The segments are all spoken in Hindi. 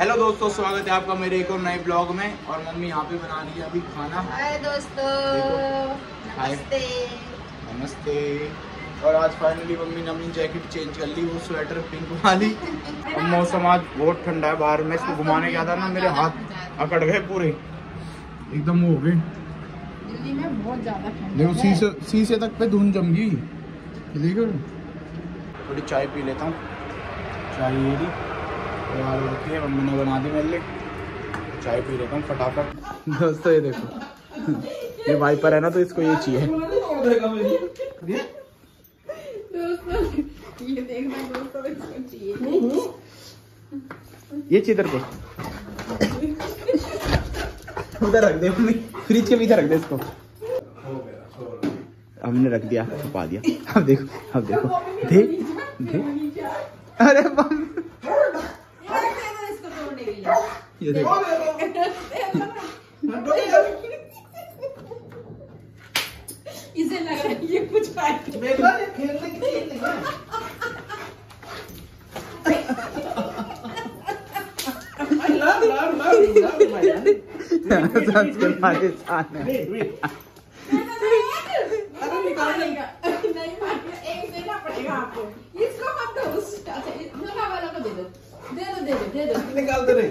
हेलो दोस्तों स्वागत है आपका मेरे एक और नए ब्लॉग में। और मम्मी यहाँ पे बना रही है अभी खाना। हाय दोस्तों हाय। नमस्ते। नमस्ते। और आज फाइनली मम्मी ने अपनी जैकेट चेंज कर ली वो स्वेटर पिंक वाली और मौसम आज बहुत ठंडा है बाहर में इसको घुमाने गया था ना मेरे हाथ अकड़ गए पूरे। एकदम वो हो गए। दिल्ली में बहुत ज़्यादा देखो शीशे शीशे तक पे धुन जम गई देखो थोड़ी चाय पी लेता हूँ। चाय ये ली और आलू रखी है मम्मी ने बना दी मेरे लिए। चाय पी लेता हूँ फटाफट। दोस्तों ये देखो। ये वाइपर है ना तो इसको ये चाहिए। ये? देखना दोस्तों चाहिए। ये चाहिए तेरे को। उधर रख दे मम्मी। फ्रिज के पीछे रख दे इसको। हमने रख दिया छुपा दिया। अब देखो अब देखो। दे दे। अरे मम्मी इसको तोड़ने के लिए ये देखो। इसे लग रहा है ये कुछ पाएगा संस्कृत पाकिस्तान नहीं मानेगा नहीं मानेगा एक देना पड़ेगा इसको मत दो उस अच्छा इस वाला को दे दो। दे दो दे दो दे दो। निकाल दे रहे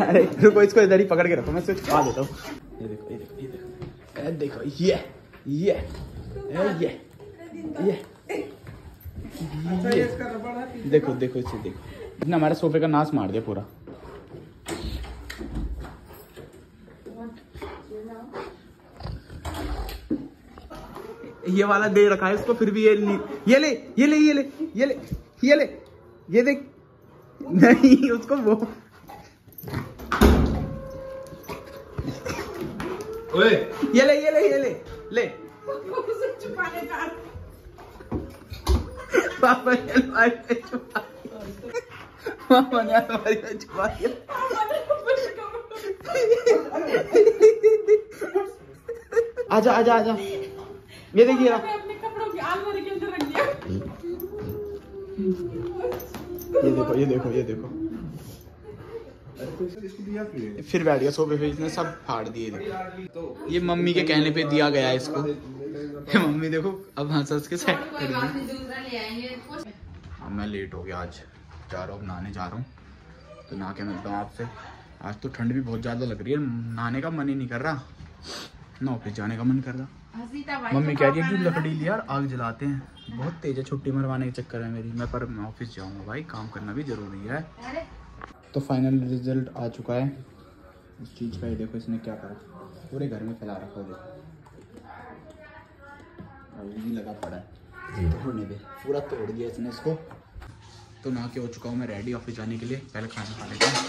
अरे, रुको, इसको इधर ही पकड़ के रखो, मैं देता हूँ। ये देखो ये देखो ये देखो। देखो, ये ये ये ये। देखो देखो, इसे देखो। इसने हमारे सोफे का नाश मार दिया पूरा। ये वाला दे रखा है, इसको फिर भी ये नहीं। ये ले ये ले ये ले ये ले ये ले, ये देख। नहीं, उसको वो ओए। ये ले ये ले ये ले ले। उसे छुपाने का पापा ने अलमारी में छुपा। पापा ने अलमारी में छुपा आजा आजा आजा। ये देखिए। ना अपने कपड़ों की अलमारी के अंदर रख दिया। ये देखो ये देखो ये देखो। फिर बैठ गया, सोफे पे इसने सब फाड़ दिए। ये मम्मी के कहने पे दिया गया है इसको। मम्मी देखो, अब हंस हंस के सेट कर मैं लेट हो गया आज। जा रहा हूँ नहाने जा रहा हूँ। तो नहा के मिलता हूँ आपसे। आज तो ठंड भी बहुत ज़्यादा लग रही है। नहाने का मन ही नहीं कर रहा। ना ऑफ़िस जाने का मन कर रहा। मम्मी कह रही है कि लकड़ी लिया और आग जलाते हैं। बहुत तेज है, छुट्टी मरवाने के चक्कर है मेरी। मैं पर मैं ऑफ़िस जाऊँगा भाई। काम करना भी ज़रूरी है। तो फाइनल रिज़ल्ट आ चुका है। इस चीज़ का ये देखो इसने क्या करा? पूरे घर में फैला रखा देखो। ये लगा पड़ा है। तोड़ने पे। पूरा तोड़ दिया इसने इसको। तो नहा के हो चुका हूँ मैं रेडी ऑफ़िस जाने के लिए। पहले खाना खा लेता हूँ।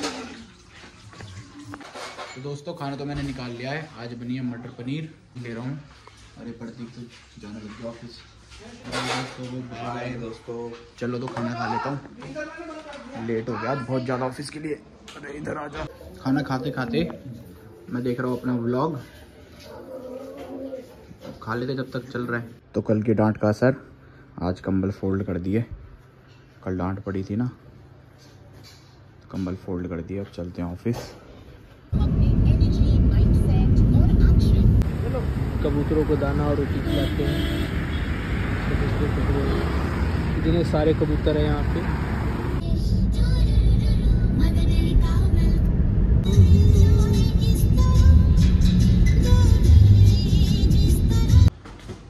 तो दोस्तों खाना तो मैंने निकाल लिया है। आज बनी है मटर पनीर। ले रहा हूँ। अरे प्रतीक तो जाना लग गया ऑफ़िस दोस्तों। चलो तो खाना खा लेता हूँ। लेट हो गया बहुत ज़्यादा ऑफ़िस के लिए। अरे इधर आ जा। खाना खाते खाते मैं देख रहा हूँ अपना व्लॉग खा लेते जब तक चल रहा है। तो कल की डांट का असर आज कंबल फोल्ड कर दिए। कल डांट पड़ी थी ना। तो कंबल फोल्ड कर दिए अब चलते हैं ऑफ़िस। कबूतरों को दाना और रोटी खिलाते हैं। इतने सारे कबूतर हैं यहाँ पे।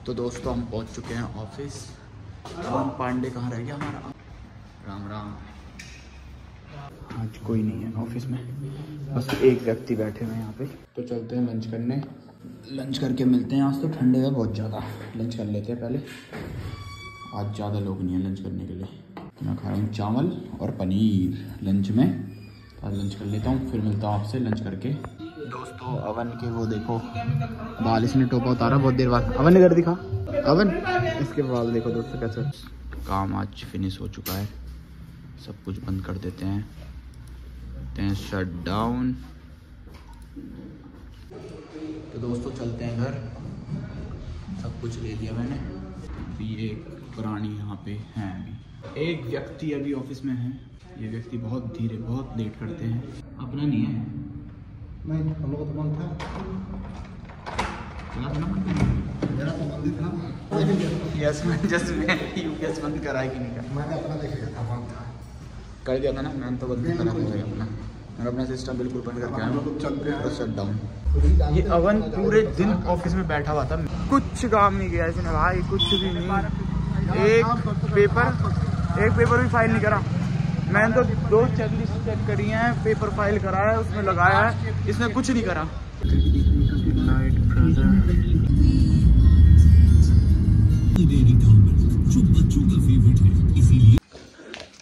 तो दोस्तों, हम पहुँच चुके हैं ऑफ़िस। राम पांडे कहाँ रह गया हमारा? राम राम। आज कोई नहीं है ऑफ़िस में। बस एक व्यक्ति बैठे हुए हैं यहाँ पे। तो चलते हैं लंच करने। लंच करके मिलते हैं। आज तो ठंडे है, बहुत ज़्यादा। लंच कर लेते हैं पहले। आज ज़्यादा लोग नहीं हैं लंच करने के लिए। तो मैं खा रहा हूँ चावल और पनीर लंच में। आज लंच कर लेता हूँ, फिर मिलता हूँ आपसे लंच करके। दोस्तों, अवन के वो देखो। बाल इसने टोपा उतारा बहुत देर बाद। अवन इधर दिखा। अवन, इसके बाल देखो दोस्तों कैसे। काम आज फिनिश हो चुका है। सब कुछ बंद कर देते हैं। शट डाउन तो दोस्तों चलते हैं घर। सब कुछ ले लिया मैंने। अभी ये पुरानी यहाँ पे हैं अभी। एक व्यक्ति अभी ऑफ़िस में है। ये व्यक्ति बहुत धीरे बहुत लेट करते हैं। अपना नहीं है। नहीं हम लोग तो बंद था? मेरा तो बंद था। यस मैं जस्ट मैं बंद करा है कि नहीं करा मैंने अपना देखेगा था बंद था। कर दिया था ना? मैंने तो बंद करा अपना। मैंने अपना सिस्टम बिल्कुल बंद करके आया। चल हैं। शट डाउन ये अवन पूरे दिन ऑफ़िस में बैठा हुआ था। कुछ काम नहीं किया इसने भाई कुछ भी नहीं। एक पेपर एक पेपर भी फ़ाइल नहीं करा। मैंने तो दो चेकलिस्ट चेक करी हैं पेपर फ़ाइल करा है उसमें लगाया है। इसने कुछ नहीं करा।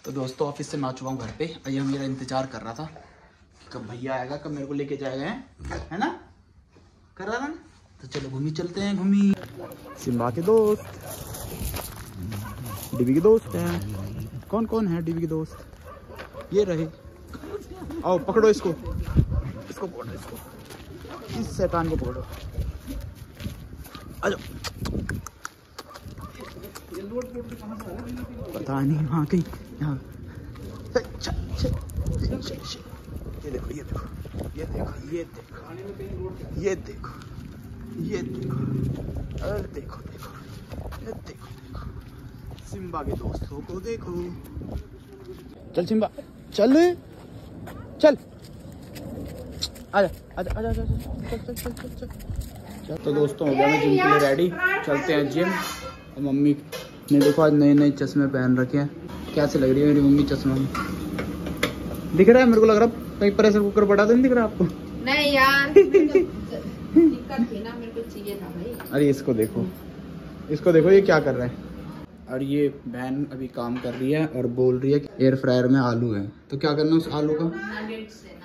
तो दोस्तों ऑफ़िस से मैं आ चुका हूँ घर पे। और ये मेरा इंतज़ार कर रहा था। कब भैया आएगा, कब मेरे को लेके जाएगा, है? है ना? कर रहा ना? तो चलो घूमी, चलते हैं घूमी। सिम्बा के दोस्त। डीबी के दोस्त हैं। कौन कौन है डीबी के दोस्त? ये रहे। आओ, पकड़ो इसको। इसको पकड़ो, इसको। इस शैतान को पकड़ो। आ पता नहीं, वहाँ कहीं यहाँ। ये देखो ये देखो ये देखो ये देखो ये देखो ये देखो, अरे देखो देखो, ये देखो देखो। सिम्बा के दोस्तों को देखो। चल सिम्बा, चल। चल। आजा आजा आजा आजा चल चल चल चल चल। तो दोस्तों, हो गया मैं जिम के लिए रेडी चलते हैं जिम और मम्मी ने देखो, आज नए नए चश्मे पहन रखे हैं। कैसे लग रही है मेरी मम्मी चश्मा? दिख रहा है मेरे को लग रहा है। कहीं प्रेशर कुकर बड़ा तो नहीं दिख रहा आपको? नहीं यार दिक्कत थी ना मेरे को चाहिए था भाई। अरे इसको देखो इसको देखो ये क्या कर रहा है? और ये बहन अभी काम कर रही है और बोल रही है कि एयर फ्रायर में आलू है। तो क्या करना है उस आलू का?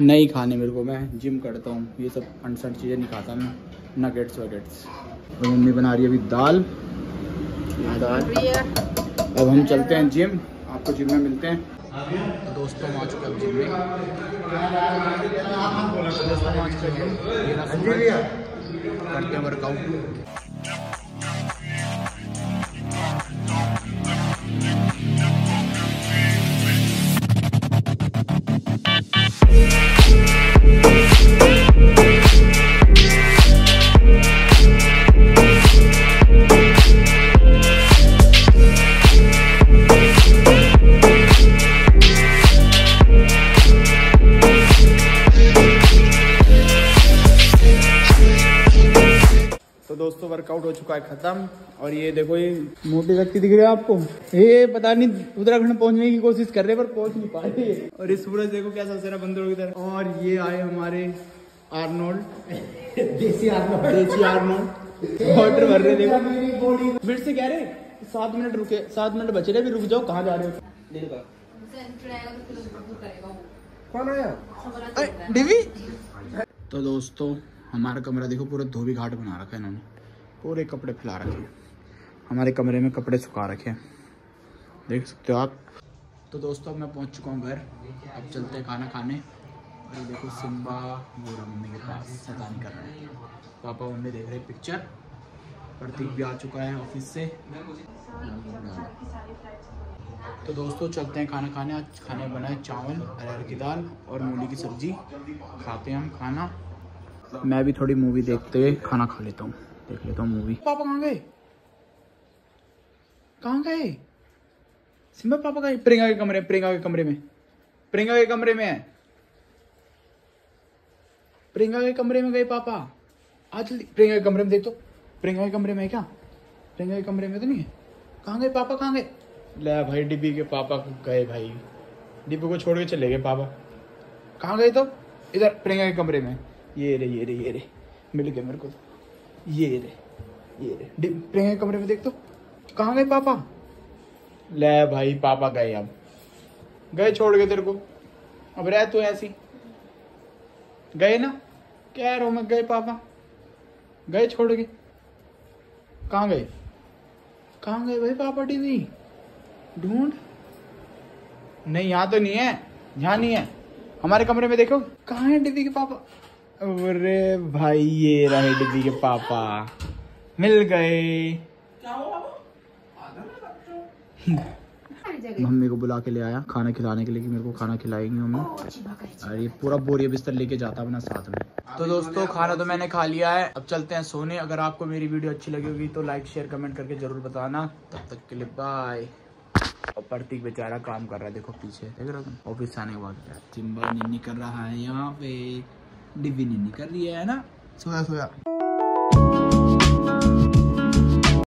नहीं खाने मेरे को मैं जिम करता हूँ। ये सब अनसठ चीज़ें नहीं खाता मैं। नगेट्स वगेट्स और मम्मी बना रही है अभी दाल। दाल। अब हम चलते हैं जिम आपको जिम में मिलते हैं। तो दोस्तों हम आ चुके हैं जिम में तो दोस्तों हम आ चुके हैं करते हैं वर्कआउट दोस्तों वर्कआउट हो चुका है खत्म। और ये देखो ये मोटी व्यक्ति दिख रही है आपको? ये पता नहीं उत्तराखंड पहुँचने की कोशिश कर रहे हैं, पर पहुँच नहीं पा रहे और ये सूरज देखो रहा है बंदरों की तरह और ये आए हमारे आर्नोल्ड। देसी आदमी देसी आर्नोल्ड। वाटर भर रहे देखो। फिर से कह रहे सात मिनट रुके सात मिनट बचे रहे भी रुक जाओ कहाँ जा रहे हो? कौन आया? डिवी? तो दोस्तों हमारा कमरा देखो, पूरा धोबी घाट बना रखा है इन्होंने। पूरे कपड़े फैला रखे हैं। हमारे कमरे में कपड़े सुखा रखे हैं। देख सकते हो आप। तो दोस्तों, अब मैं पहुँच चुका हूँ घर। अब चलते हैं खाना खाने। और देखो, सिम्बा रहा मम्मी के पास। सतानी कर रहे हैं। पापा, मम्मी देख रहे हैं पिक्चर प्रतीक भी आ चुका है ऑफ़िस से। तो दोस्तों, चलते हैं खाना खाने। आज खाने बनाए चावल, अरहर की दाल और मूली की सब्ज़ी। खाते हैं हम खाना। मैं भी थोड़ी मूवी देखते खाना खा लेता हूँ। देख लेता हूँ मूवी पापा कहाँ गए? कहाँ गए? सिम्बा पापा गए प्रियंका के कमरे प्रियंका के कमरे में। प्रियंका के कमरे में है। प्रियंका के कमरे में गए पापा। आज जल्दी प्रियंका के कमरे में देख तो। प्रियंका के कमरे में है क्या? प्रियंका के कमरे में तो नहीं है। कहाँ गए पापा कहाँ गए? ले भाई डिब्बी के पापा गए भाई। डिब्बू को छोड़ के चले गए पापा। कहाँ गए तो? इधर प्रियंका के कमरे में। ये रे ये रे ये रे। मिल गए मेरे को ये रे ये रे। प्रियंका कमरे में देख तो। कहाँ गए पापा? ले भाई, पापा गए अब। गए छोड़ गए तेरे को। अब रह तू ऐसी। गए ना? कह रहा मैं, गए पापा। गए छोड़ के। कहाँ गए? कहाँ गए भाई पापा टीवी? ढूंढ। नहीं, यहाँ तो नहीं है। यहाँ नहीं है। हमारे कमरे में देखो। कहाँ है डिब्बी के पापा? अरे भाई ये रहे डिब्बी के पापा। मिल गए। मम्मी को बुला के ले आया खाना खिलाने के लिए कि मेरे को खाना खिलाएँगी मम्मी। और ये पूरा बोरिया बिस्तर लेके जाता अपना साथ में। तो दोस्तों खाना तो मैंने खा लिया है। अब चलते हैं सोने। अगर आपको मेरी वीडियो अच्छी लगी होगी तो लाइक शेयर कमेंट करके ज़रूर बताना। तब तक के लिए बाय और प्रतीक बेचारा काम कर रहा है देखो पीछे। देख रहे ऑफ़िस आने के बाद। चिंबा निन्नी कर रहा है यहाँ पे। डिब्बी नहीं कर रही है ना सोया सोया